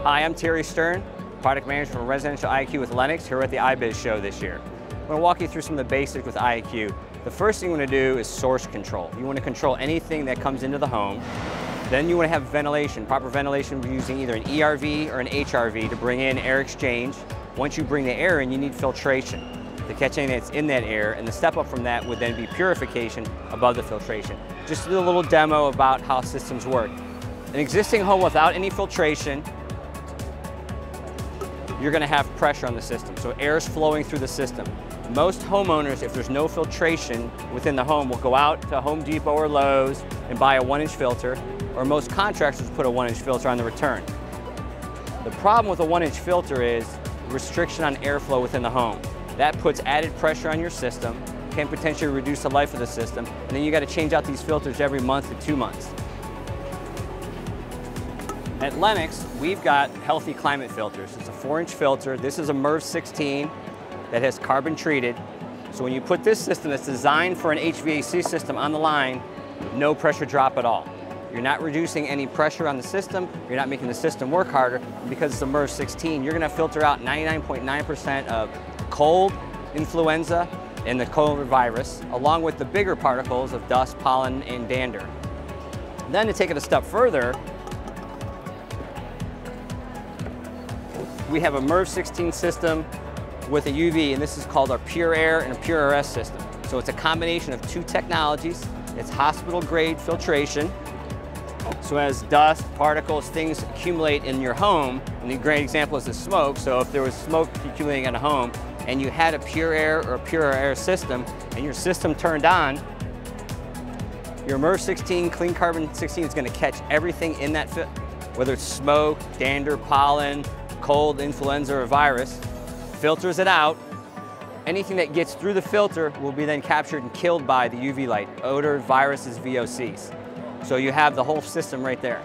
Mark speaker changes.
Speaker 1: Hi, I'm Terry Stern, product manager for Residential IAQ with Lennox here at the KBIS show this year. I'm going to walk you through some of the basics with IAQ. The first thing you want to do is source control. You want to control anything that comes into the home. Then you want to have ventilation, proper ventilation using either an ERV or an HRV to bring in air exchange. Once you bring the air in, you need filtration to catch anything that's in that air, and the step up from that would then be purification above the filtration. Just a little demo about how systems work. An existing home without any filtration, you're gonna have pressure on the system, so air is flowing through the system. Most homeowners, if there's no filtration within the home, will go out to Home Depot or Lowe's and buy a one inch filter, or most contractors put a one inch filter on the return. The problem with a one inch filter is restriction on airflow within the home. That puts added pressure on your system, can potentially reduce the life of the system, and then you got to change out these filters every month to two months. At Lennox, we've got healthy climate filters. It's a four inch filter. This is a MERV 16 that has carbon treated. So when you put this system that's designed for an HVAC system on the line, no pressure drop at all. You're not reducing any pressure on the system, you're not making the system work harder. Because it's a MERV 16, you're gonna filter out 99.9% of cold, influenza, and the coronavirus, along with the bigger particles of dust, pollen, and dander. Then to take it a step further, we have a MERV 16 system with a UV, and this is called our Pure Air and Pure Air S system. So it's a combination of two technologies. It's hospital grade filtration. So as dust, particles, things accumulate in your home, and the great example is the smoke. So if there was smoke accumulating in a home and you had a pure air or a pure air system and your system turned on, your MERV 16, clean carbon 16 is gonna catch everything in that, whether it's smoke, dander, pollen, cold, influenza, or virus, filters it out. Anything that gets through the filter will be then captured and killed by the UV light, odor, viruses, VOCs. So you have the whole system right there.